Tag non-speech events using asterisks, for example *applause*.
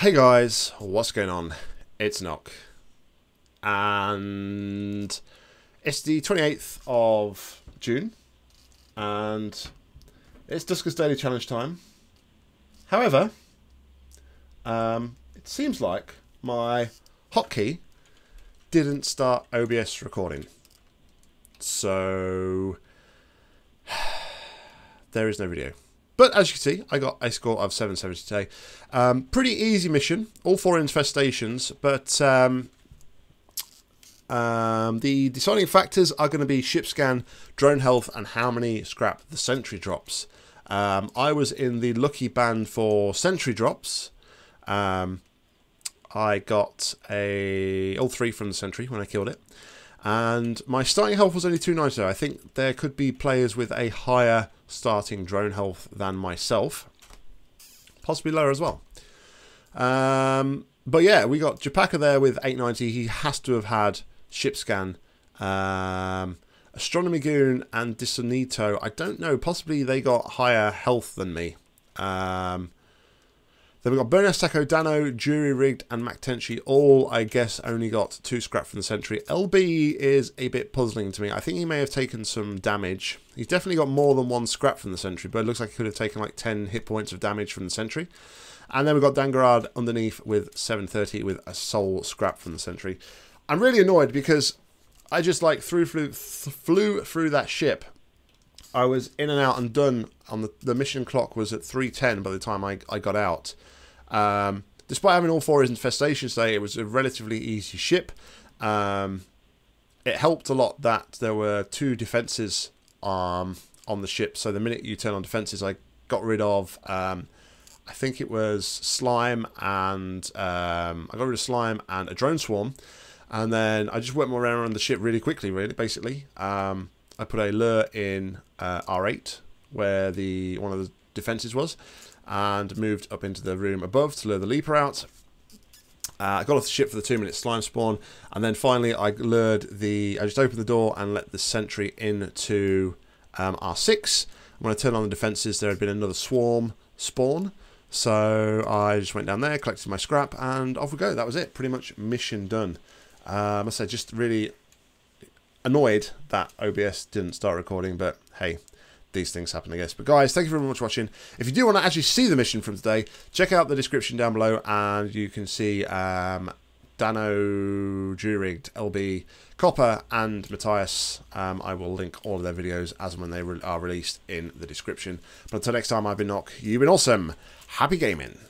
Hey guys, what's going on? It's Nock. And it's the 28th of June. And it's Duskers Daily Challenge time. However, um, it seems like my hotkey didn't start OBS recording. So *sighs* there is no video. But as you can see, I got a score of 770 today. Um, pretty easy mission, all four infestations, but um, um, the deciding factors are going to be ship scan, drone health, and how many scrap the sentry drops. Um, I was in the lucky band for sentry drops. Um, I got a all three from the sentry when I killed it. And my starting health was only 290. I think there could be players with a higher starting drone health than myself. Possibly lower as well. Um, but yeah, we got Japaka there with 890. He has to have had ship scan. Um, Astronomy Goon and Disonito, I don't know. Possibly they got higher health than me. Um, then we've got Bonus Taco, Dano, JuryRigged, and MacTenchi. All, I guess, only got two scrap from the Sentry. LB is a bit puzzling to me. I think he may have taken some damage. He's definitely got more than one scrap from the Sentry, but it looks like he could have taken like 10 hit points of damage from the Sentry. And then we've got Dangarad underneath with 730 with a soul scrap from the Sentry. I'm really annoyed because I just like threw, flew, flew through that ship I was in and out and done on the, the mission clock was at 3.10 by the time I, I got out. Um, despite having all four infestations today, it was a relatively easy ship. Um, it helped a lot that there were two defences um, on the ship. So the minute you turn on defences, I got rid of, um, I think it was slime and um, I got rid of slime and a drone swarm. And then I just went around the ship really quickly, really, basically. Um, I put a lure in uh, R8 where the one of the defences was and moved up into the room above to lure the leaper out. Uh, I got off the ship for the two minute slime spawn and then finally I lured the, I just opened the door and let the sentry into um, R6. When I turned on the defences there had been another swarm spawn so I just went down there, collected my scrap and off we go. That was it, pretty much mission done. Uh, I must say just really annoyed that OBS didn't start recording, but hey, these things happen, I guess. But guys, thank you very much for watching. If you do want to actually see the mission from today, check out the description down below, and you can see um, Dano, JuryRigged, LB, Copper, and Matthias. Um, I will link all of their videos as when they re are released in the description. But until next time, I've been Nock. You've been awesome. Happy gaming.